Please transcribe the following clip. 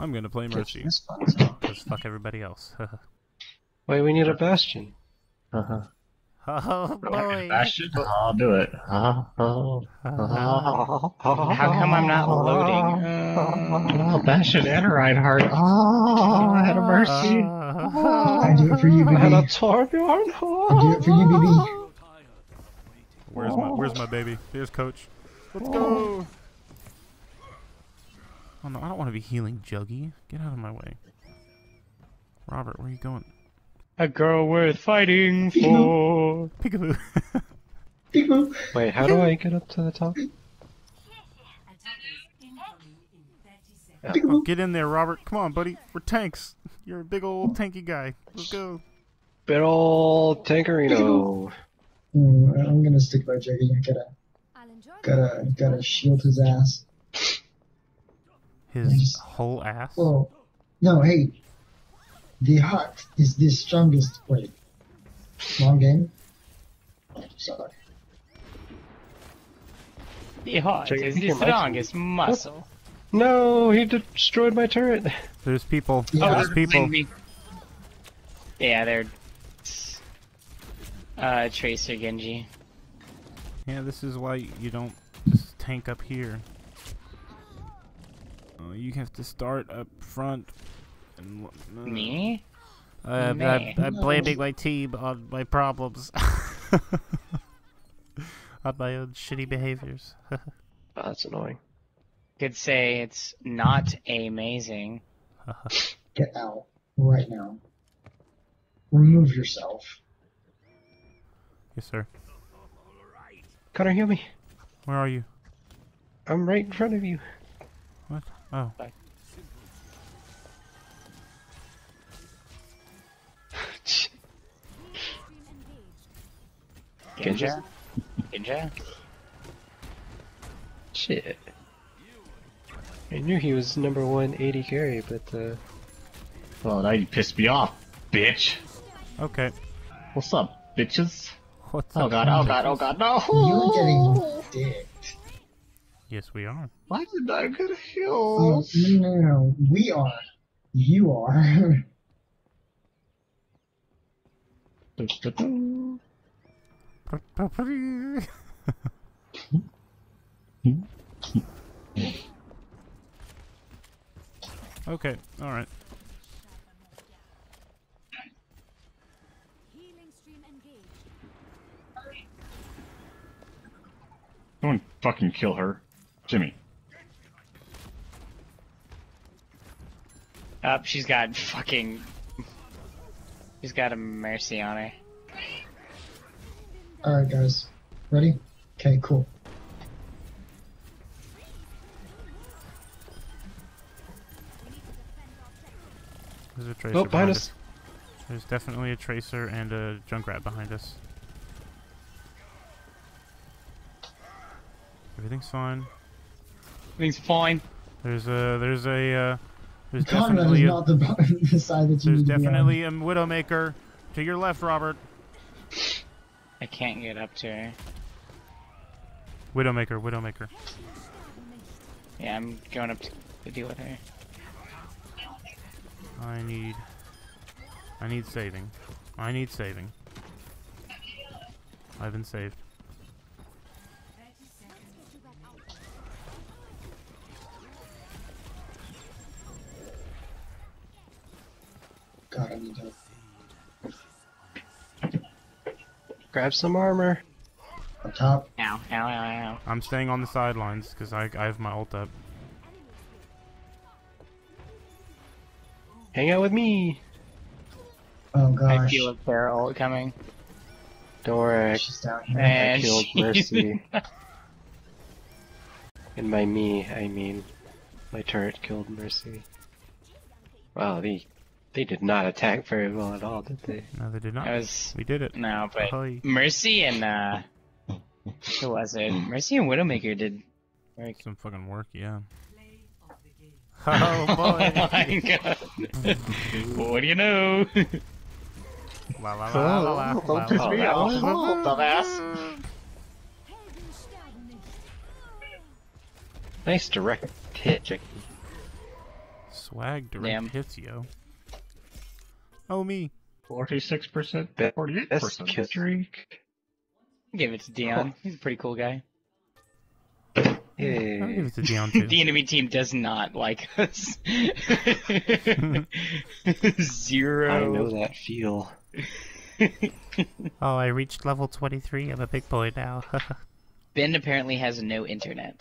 I'm gonna play Mercy. This fun fuck everybody else. Wait, we need a bastion. Uh-huh. oh boy. Bastion? I'll do it. Oh. How come I'm not loading? Oh, Bastion and Reinhardt. Oh, I had a mercy. I do it for you, I had a baby. Torbjorn. I do it for you, baby. Where's my Where's my baby? Here's Coach. Let's go. Oh no, I don't want to be healing Juggy. Get out of my way. Robert, where are you going? A girl worth fighting for. Peekaboo. Peekaboo. Wait, how do I get up to the top? Oh, get in there, Robert. Come on, buddy. We're tanks. You're a big old tanky guy. Let's go. Big ol' Tankerino. Ooh, I'm gonna stick by Juggy. I gotta, gotta, gotta shield his ass. His Nice. whole ass. Well, no, hey. The heart is the strongest. Wait. Long game? Oh, sorry. The heart Check- is the strongest muscle. No, he destroyed my turret. There's people. Yeah. There's people. me. Yeah, they're. Uh, Tracer Genji. Yeah, this is why you don't just tank up here. You have to start up front. And, uh, Me? I, I, Me. I'm blaming my team on my problems. on my own shitty behaviors. Oh, that's annoying. Could say it's not amazing. Get out right now. Remove yourself. yes, sir. Connor, heal me. Where are you? I'm right in front of you. What? Oh. Genji? Genja? Genja? Shit. I knew he was number one 80 carry, but uh, Well, now you pissed me off, bitch. Okay. What's up, bitches? What's up? Oh up? god, oh god, oh god, no! You're getting dicked. Yes, we are. Why did I get a Oh, no, no, no. We are. You are. okay, alright. healing stream engaged. Someone fucking kill her. Jimmy. Up, she's got fucking. She's got a mercy on her. Alright, guys. Ready? Okay, cool. There's a tracer oh, behind us. There's definitely a tracer and a junkrat behind us. Everything's fine. Everything's fine. There's a there's a uh, there's Conrad is definitely a, the, the side that you there's need to be on. definitely a widowmaker to your left, Robert. I can't get up to her. Widowmaker, widowmaker. Yeah, I'm going up to, to deal with her. I need I need saving. I need saving. I've been saved. God, I need help. grab some armor. Up top. Ow, ow, ow, ow. I'm staying on the sidelines because I I have my ult up. Hang out with me. Oh gosh. I gosh. feel a barrel coming. Don't She's down here. I, I killed Mercy. and by me, I mean my turret killed Mercy. Wow, they they did not attack very well at all, did they? No, they did not. I was We did it. no, but Ahoy. Mercy and uh, who was it? Mercy and Widowmaker did. Like, Some fucking work, yeah. Oh boy. oh my god! what do you know? La la la la la. don't piss me la, off, la, la. dumbass. Nice direct hit, Jackie. Swag direct Damn. hits, yo. Oh, me. 46%, Best 48% kill. streak. Give it to Deion. He's a pretty cool guy. I'll give it to Deion, too. The enemy team does not like us. Zero. I know that feel. oh, I reached level 23. I'm a big boy now. Ben apparently has no internet.